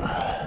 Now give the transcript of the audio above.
唉。